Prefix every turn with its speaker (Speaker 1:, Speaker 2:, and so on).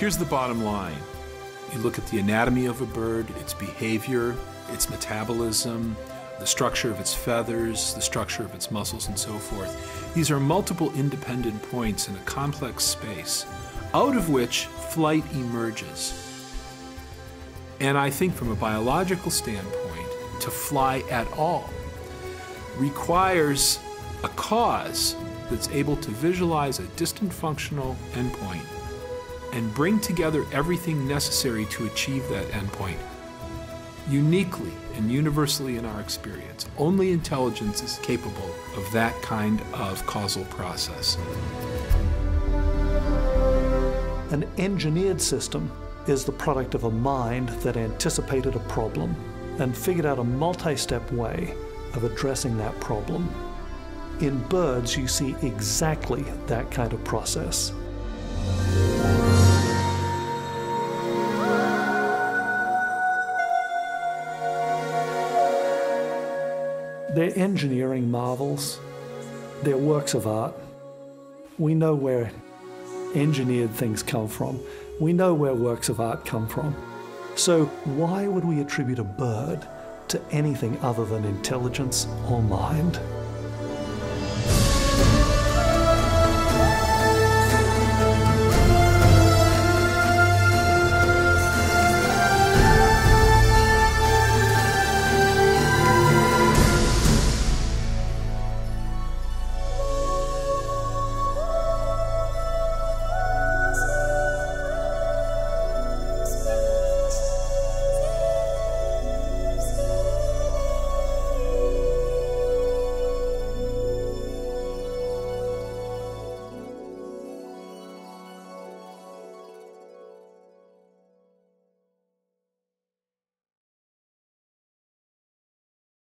Speaker 1: Here's the bottom line. You look at the anatomy of a bird, its behavior, its metabolism, the structure of its feathers, the structure of its muscles, and so forth. These are multiple independent points in a complex space, out of which flight emerges. And I think from a biological standpoint, to fly at all requires a cause that's able to visualize a distant functional endpoint and bring together everything necessary to achieve that endpoint. Uniquely and universally in our experience, only intelligence is capable of that kind of causal process.
Speaker 2: An engineered system is the product of a mind that anticipated a problem and figured out a multi step way of addressing that problem. In birds, you see exactly that kind of process. They're engineering marvels, they're works of art. We know where engineered things come from, we know where works of art come from. So, why would we attribute a bird to anything other than intelligence or mind?